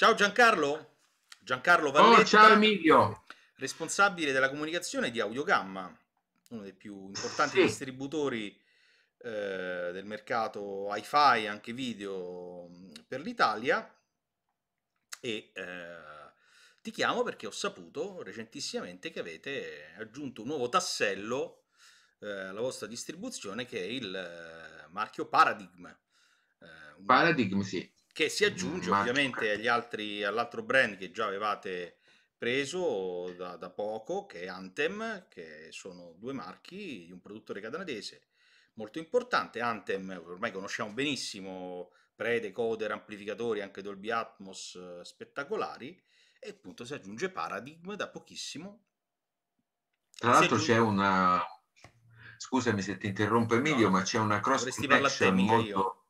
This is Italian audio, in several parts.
Ciao Giancarlo, Giancarlo Oh, Valletta, ciao Emilio. responsabile della comunicazione di Audiogamma, uno dei più importanti Sì, distributori eh, del mercato hi-fi, anche video per l'Italia. E eh, ti chiamo perché ho saputo recentissimamente che avete aggiunto un nuovo tassello eh, alla vostra distribuzione che è il eh, marchio Paradigm. Eh, un- Paradigm, sì. Che si Un aggiunge ovviamente agli altri, all'altro brand che già avevate preso da, da poco, che è Anthem, che sono due marchi di un produttore canadese molto importante. Anthem, ormai conosciamo benissimo, pre-decoder, amplificatori, anche Dolby Atmos eh, spettacolari, e appunto si aggiunge Paradigm da pochissimo. Tra l'altro c'è aggiunge... una... Scusami se ti interrompo No, Emilio, ma no, c'è una cross connection mica io.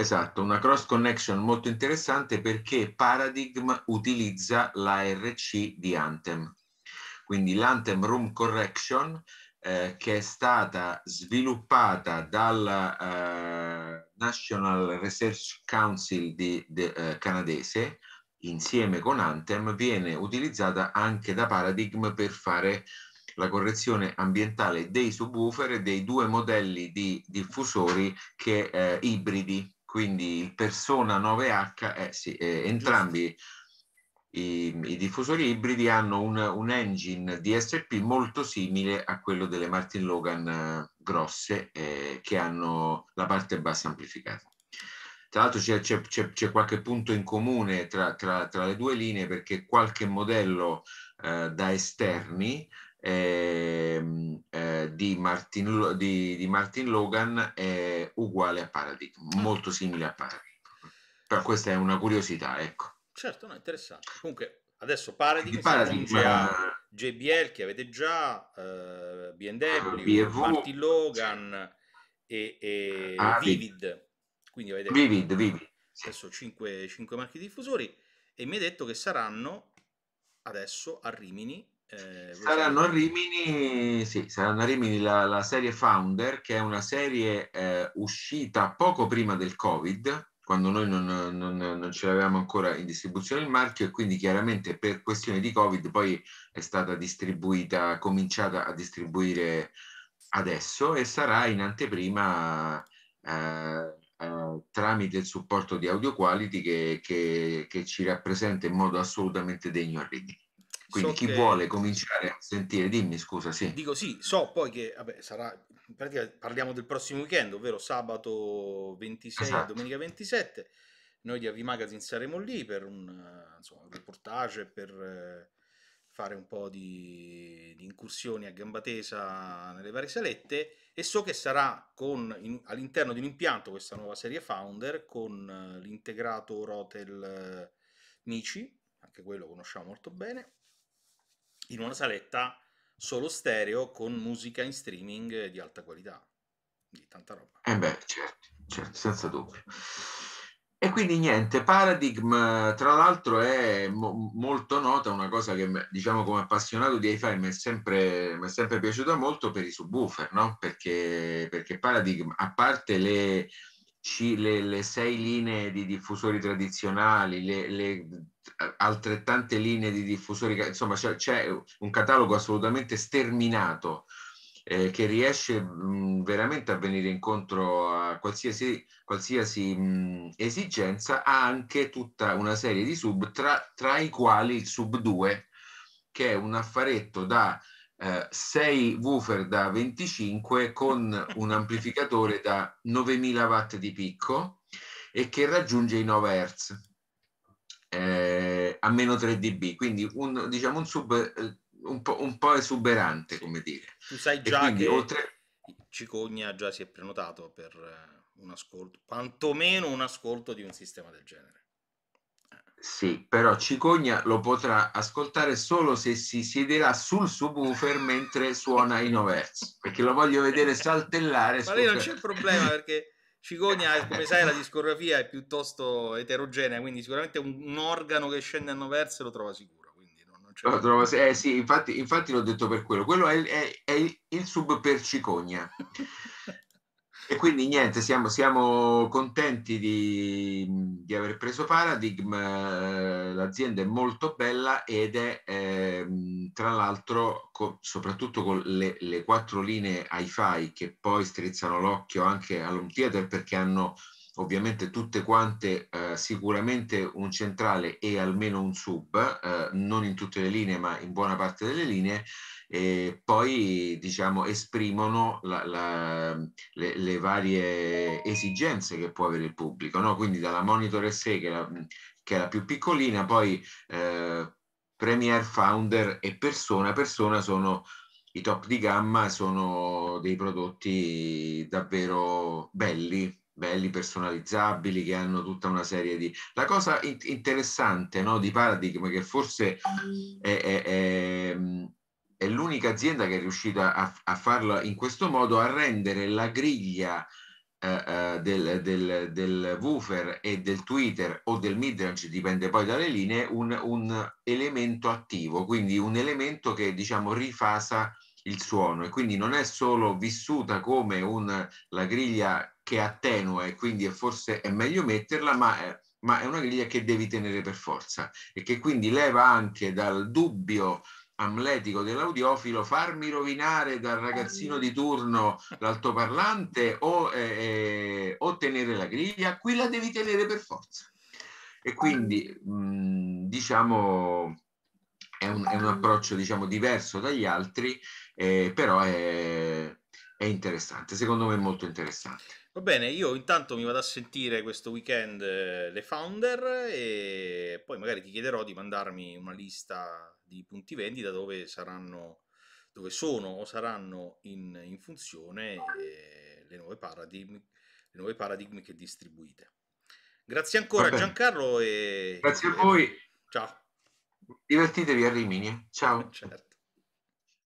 Esatto, una cross connection molto interessante perché Paradigm utilizza l'ARC di Anthem. Quindi l'Anthem Room Correction eh, che è stata sviluppata dal eh, National Research Council di- de- eh, canadese insieme con Anthem viene utilizzata anche da Paradigm per fare la correzione ambientale dei subwoofer e dei due modelli di diffusori che eh, ibridi, quindi il Persona 9H, eh, sì, eh, entrambi i, i diffusori ibridi hanno un, un engine DSP molto simile a quello delle Martin Logan eh, grosse eh, che hanno la parte bassa amplificata. Tra l'altro c'è qualche punto in comune tra, tra- tra le due linee perché qualche modello eh, da esterni ehm, eh, di, Martin, di- di Martin Logan è uguale a Paradigm, Ah, molto simile a Paradigm. Però questa è una curiosità, ecco. certo, no, interessante. Comunque, adesso Di Paradigm Paradigm, aggiunge a eh, JBL che avete già, eh, BMW, BV, Martin Logan e, e Avid, Vivid. Quindi avete Vivid, Vivid. Adesso 5, marchi diffusori e mi hai detto che saranno adesso a Rimini. Eh, Saranno a. Rimini, sì, saranno a Rimini la, la serie Founder, che è una serie eh, uscita poco prima del Covid, quando noi non, non, non ce l'avevamo ancora in distribuzione il marchio e quindi chiaramente per questione di Covid poi è stata distribuita, cominciata a distribuire adesso e sarà in anteprima eh, eh, tramite il supporto di Audio Quality che, che- che ci rappresenta in modo assolutamente degno a Rimini. Quindi So chi che vuole cominciare a sentire, dimmi scusa, sì. Dico sì, so poi che vabbè, sarà, in pratica parliamo del prossimo weekend, ovvero sabato 26 e Esatto. domenica 27. Noi di AV Magazine saremo lì per un, insomma, un reportage, per eh, fare un po' di, di incursioni a gamba tesa nelle varie salette e so che sarà con, in- all'interno di un impianto questa nuova serie Founder con eh, l'integrato Rotel eh, Mici, anche quello conosciamo molto bene, in una saletta solo stereo con musica in streaming di alta qualità, di tanta roba. Eh beh, certo, certo, senza dubbio. E quindi niente, Paradigm, tra l'altro, è mo- molto nota, una cosa che, diciamo, come appassionato di hi-fi mi è sempre, sempre piaciuta molto per i subwoofer, no? Perché, perché Paradigm, a parte le, le- le sei linee di diffusori tradizionali, le, le altrettante linee di diffusori, insomma, c'è, c'è un catalogo assolutamente sterminato eh, che riesce mh, veramente a venire incontro a qualsiasi, qualsiasi mh, esigenza, ha anche tutta una serie di sub, tra, tra i quali il sub 2, che è un affaretto da 6 woofer da 25 con un amplificatore da 9000 watt di picco e che raggiunge i 9 Hz eh, a meno 3 dB, quindi un, diciamo un sub eh, un po', un po' esuberante, Sì. come dire. Tu sai già quindi che oltre... Cicogna già si è prenotato per eh, un ascolto, quantomeno un ascolto di un sistema del genere. Sì, però Cicogna lo potrà ascoltare solo se si siederà sul subwoofer mentre suona i 9 Hz, perché lo voglio vedere saltellare. Ma lì non c'è problema perché Cicogna, come sai, la discografia è piuttosto eterogenea, quindi sicuramente un, un organo che scende a 9 Hz lo trova sicuro. Quindi non, non c'è Lo trovo- eh sì, infatti, infatti l'ho detto per quello. Quello è, è- è il sub per Cicogna. E quindi niente, siamo, siamo contenti di, di, aver preso Paradigm, eh, l'azienda è molto bella ed è eh, tra l'altro co- soprattutto con le, le, quattro linee hi-fi che poi strizzano l'occhio anche all'home theater perché hanno ovviamente tutte quante eh, sicuramente un centrale e almeno un sub, eh, non in tutte le linee ma in buona parte delle linee e poi diciamo esprimono la, la, le, le, varie esigenze che può avere il pubblico, no? quindi dalla Monitor SE che è la, che è la più piccolina, poi eh, Premier, Founder e Persona. Persona sono i top di gamma, sono dei prodotti davvero belli, belli, personalizzabili, che hanno tutta una serie di... La cosa in- interessante no, di Paradigm, che forse è, è, è, è l'unica azienda che è riuscita a, a, farlo in questo modo, a rendere la griglia eh, eh, del, del, del, woofer e del tweeter o del midrange, dipende poi dalle linee, un, un, elemento attivo, quindi un elemento che diciamo rifasa il suono. E quindi non è solo vissuta come un, la griglia che attenua e quindi forse è meglio metterla, ma è, ma è una griglia che devi tenere per forza e che quindi leva anche dal dubbio amletico dell'audiofilo farmi rovinare dal ragazzino di turno l'altoparlante o, eh, eh, o tenere la griglia, qui la devi tenere per forza. E quindi mh, diciamo è un, è un, approccio diciamo diverso dagli altri, eh, però è, è interessante, secondo me è molto interessante. Va bene, io intanto mi vado a sentire questo weekend eh, le founder e poi magari ti chiederò di mandarmi una lista di punti vendita dove saranno dove sono o saranno in, in funzione eh, le, nuove paradigm, le nuove paradigm che distribuite. Grazie ancora Giancarlo e grazie a voi. Ciao. Divertitevi a Rimini. Ciao. Certo.